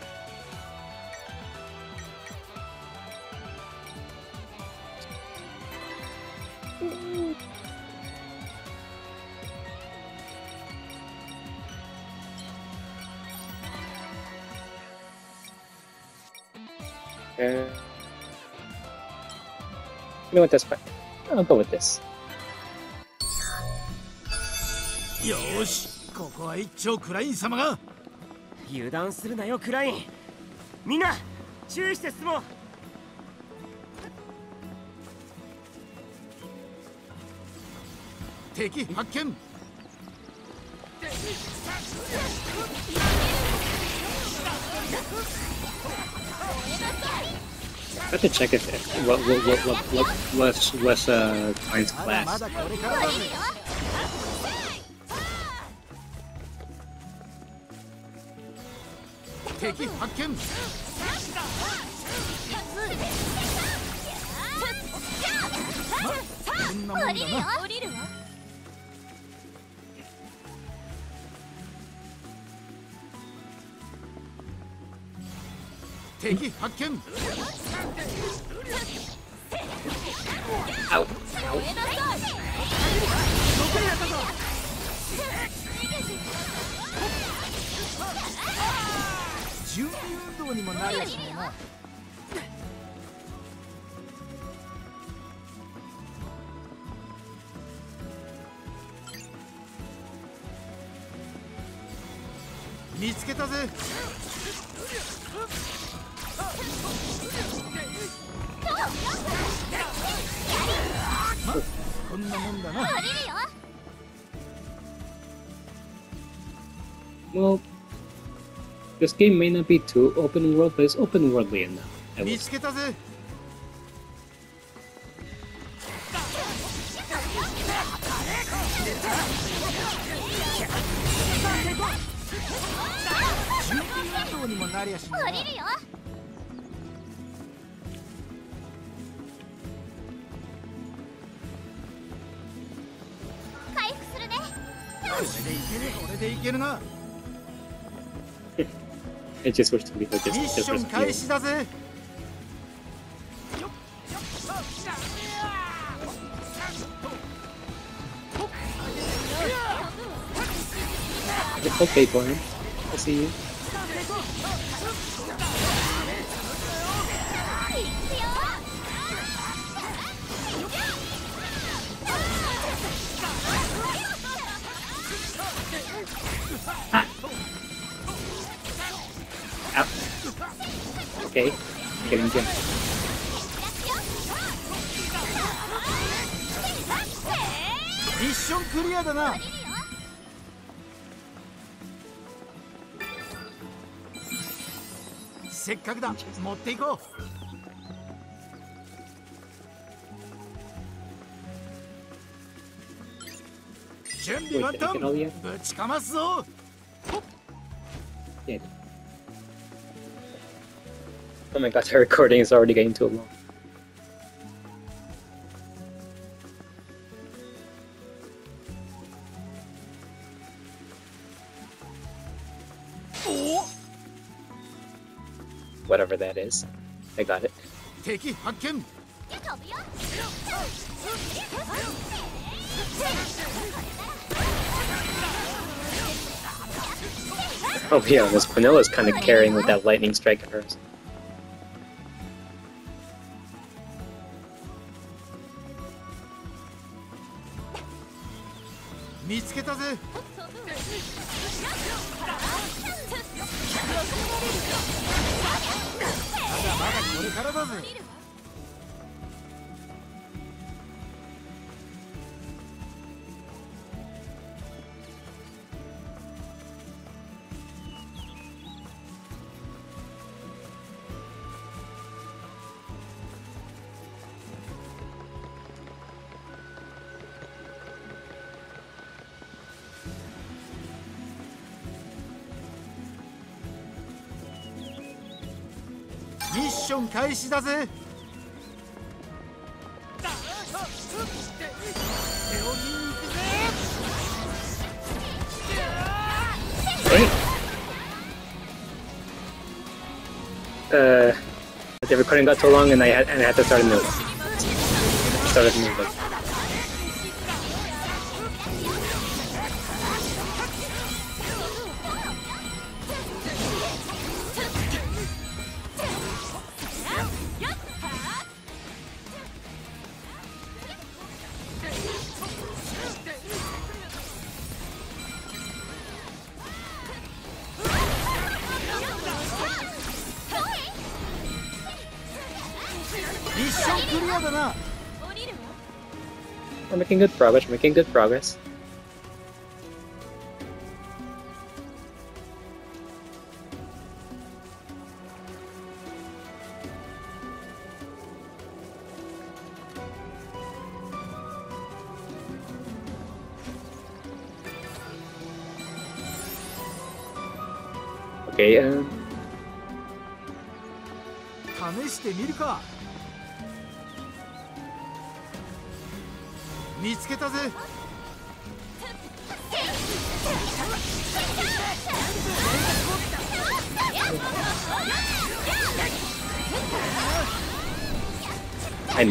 Uh, you know what? That's fine. I'll go with this. よしここは一丁クライン様が油断するなよクライン。みんな注意して進もう。い、だま class. だこれからだぜ敵発見準備運動にもなりやしね見つけたぜ。まこんなもんだな this game may not be too open world, but it's open worldly enough. I just wish to be like ミッ just シ just ョン for 開 skill. 始だぜ Okay, Gordon. I see you. Okay, getting him. ミッションクリアだなせっかくだ持っていこう準備万端?ぶちかますぞ Oh my god, the recording is already getting too long. Whatever that is. I got it. Oh yeah, this is kind of carrying with that lightning strike of hers. 開始だぜ Uh, the recording got too long and I had and I had to start a new start a new making good progress. We're making good progress. Okay, um, 見つけたぜ。はい、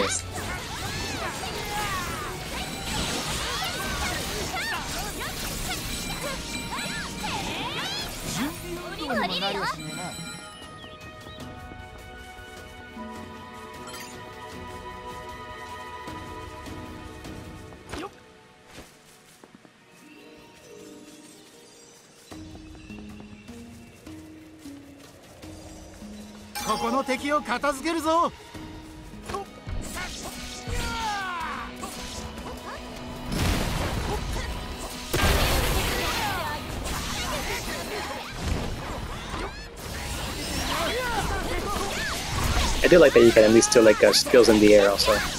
敵を片付けるぞ I do like that you can at least do like uh, skills in the air also.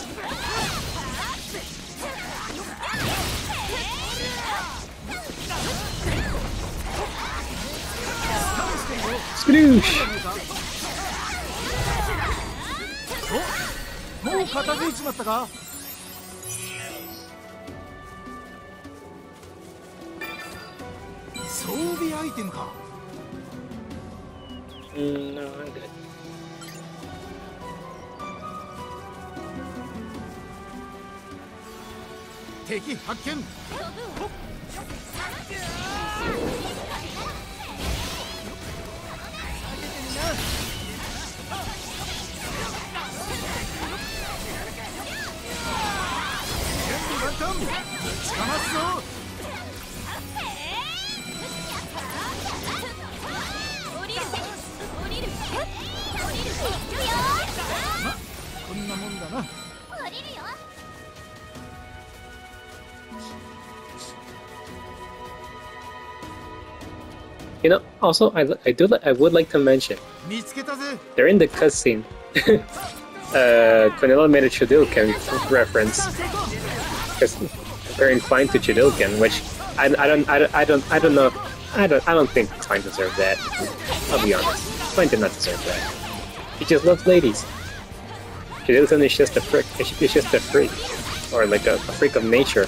You know, also I I do I would like to mention during the cutscene, uh, Quinella made a Chidilkin reference because they're inclined to Chidilkin, which I, I don't I, I don't I don't know I don't I don't think Klein deserved that. I'll be honest, Klein did not deserve that. He just loves ladies. Chidilken is just a freak. It's just a freak, or like a, a freak of nature.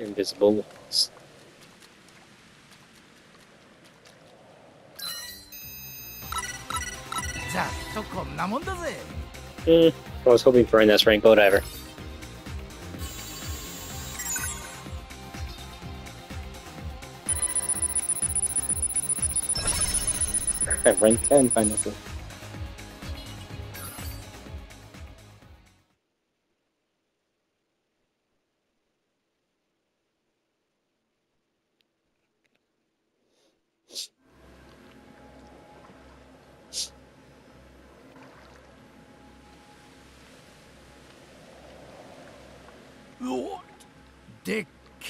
Invisible walls. ざっとこんなもんだぜ Hmm. I was hoping for an S rank, but whatever. rank 10 finally.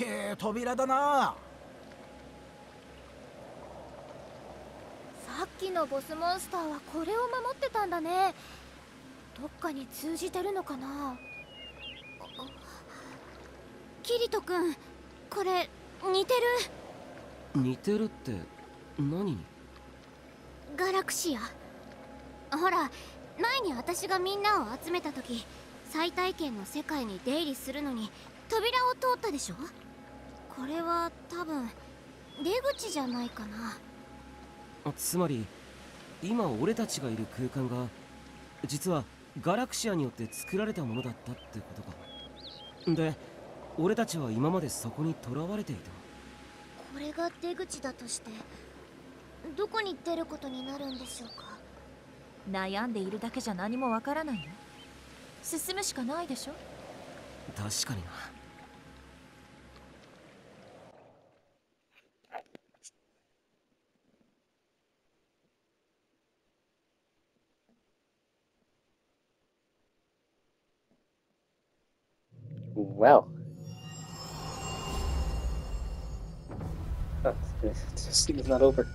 けえ扉だな。さっきのボスモンスターはこれを守ってたんだね。どっかに通じてるのかな。キリト君これ似てる？似てるって何？にガラクシア。ほら前に私がみんなを集めた時最体験の世界に出入りするのに扉を通ったでしょ？これは多分出口じゃないかな。つまり今俺たちがいる空間が実はガラクシアによって作られたものだったってことか。で俺たちは今までそこに囚われていた。これが出口だとしてどこに出ることになるんでしょうか？悩んでいるだけじゃ何もわからないの？進むしかないでしょ？確かにな Well. Oh, this is not over.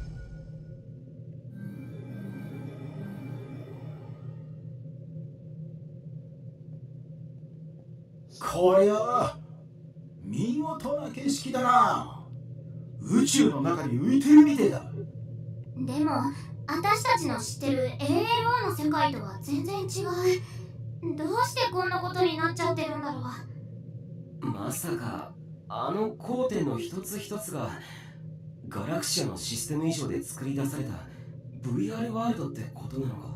こりゃ見事な景色だな宇宙の中に浮いてるみてえだでも私たちの知ってる ALO の世界とは全然違うどうしてこんなことになっちゃってるんだろうまさかあの工程の一つ一つがガラクシアのシステム以上で作り出された VR ワールドってことなのか？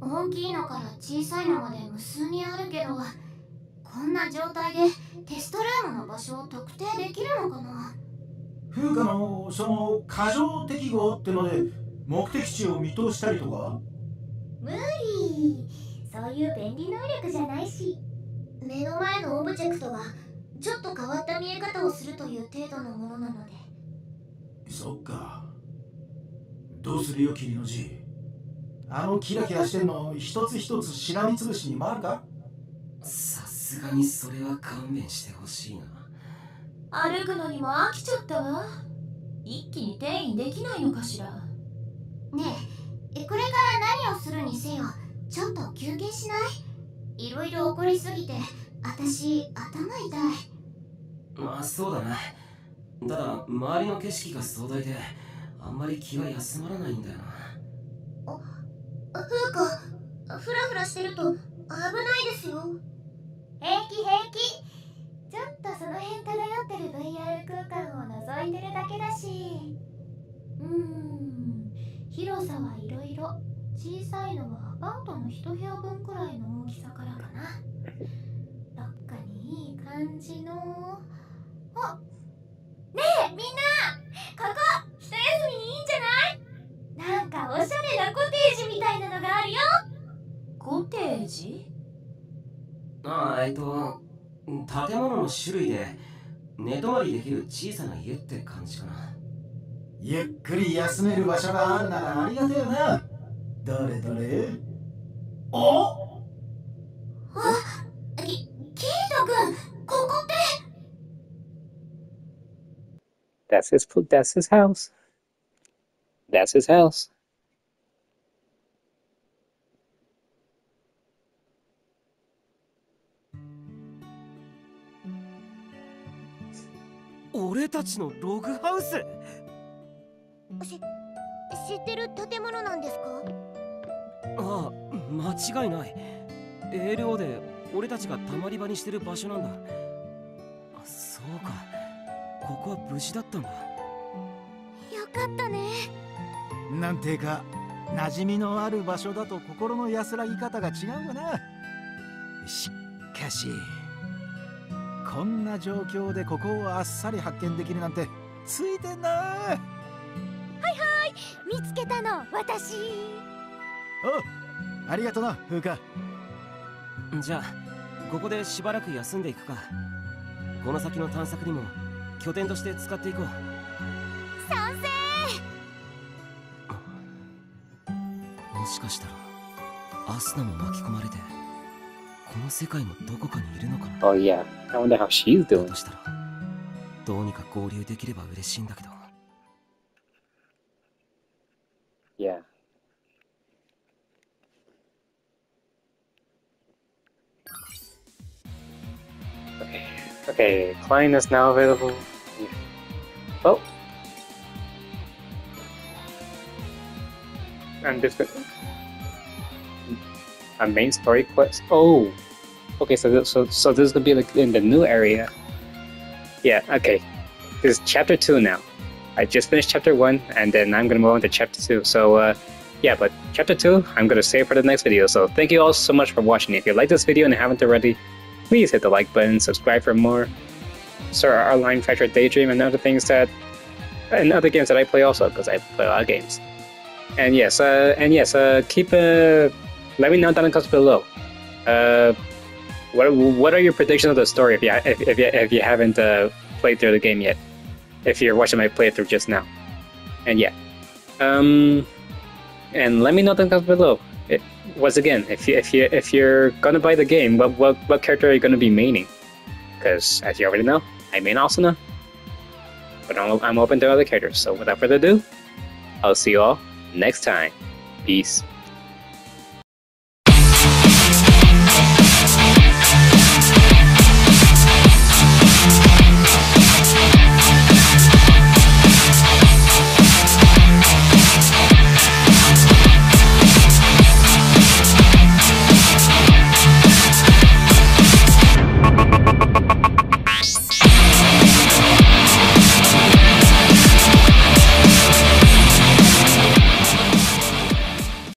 大きいのから小さいのまで無数にあるけどこんな状態でテストルームの場所を特定できるのかな？風花のその過剰適合ってので目的地を見通したりとか？無理。そういう便利能力じゃないし目の前のオブジェクトがちょっと変わった見え方をするという程度のものなので。そっか。どうするよ霧の字。あのキラキラしてんの一つ一つしらみつぶしに回るか？さすがにそれは勘弁してほしいな。歩くのにも飽きちゃったわ。一気に転移できないのかしら。ねえこれから何をするにせよちょっと休憩しない？いろいろ起こりすぎて私頭痛い。まあそうだな。ただ周りの景色が壮大であんまり気が休まらないんだよな。風花フラフラしてると危ないですよ。平気平気。ちょっとその辺漂ってる VR 空間を覗いてるだけだし。うーん。広さはいろいろ小さいのはアパートの一部屋分くらいの大きさからかな。どっかにいい感じの。あねえみんなここ一休みにいいんじゃない？なんかおしゃれなコテージみたいなのがあるよ。コテージ？ああえっと建物の種類で寝泊まりできる小さな家って感じかな。ゆっくり休める場所があるならありがたいよな。どれどれ？おあきキート君ここって That's his that's his house. That's his house. 俺たちのログハウスし知ってる建物なんですかああ間違いない。ALO で俺たちがたまり場にしてる場所なんだ。あそうか。ここは無事だったんだ。よかったね。なんていうか馴染みのある場所だと心の安らぎ方が違うよな。しかしこんな状況でここをあっさり発見できるなんてついてんな。見つけたの私おありがとな風花。じゃあここでしばらく休んでいくか。この先の探索にも拠点として使っていこう。賛成。もしかしたらアスナも巻き込まれてこの世界のどこかにいるのかな。Oh yeah. I wonder どうにか合流できれば嬉しいんだけど Okay. Klein is now available. Oh. I'm just. A main story quest. Oh, okay. So this, so so this is gonna be like in the new area. Yeah. Okay. This is chapter two now. I just finished chapter one, and then I'm gonna move on to chapter two. So. Uh, yeah, but chapter 2, I'm gonna save for the next video, so thank you all so much for watching. If you like this video and haven't already, please hit the like button, subscribe for more. Sir, our line Fractured Daydream and other things that, and other games that I play also, because I play a lot of games. And yes, uh, and yes, uh, keep, uh, let me know down in the comments below. Uh, what, what are your predictions of the story if you, if, if you, if you haven't, uh, played through the game yet? If you're watching my playthrough just now. And yeah. Um, and let me know down in the comments below. Once again, if you if you if you're gonna buy the game, what what what character are you gonna be maining? Because as you already know, I main Asuna, but I'm, I'm open to other characters. So without further ado, I'll see you all next time. Peace.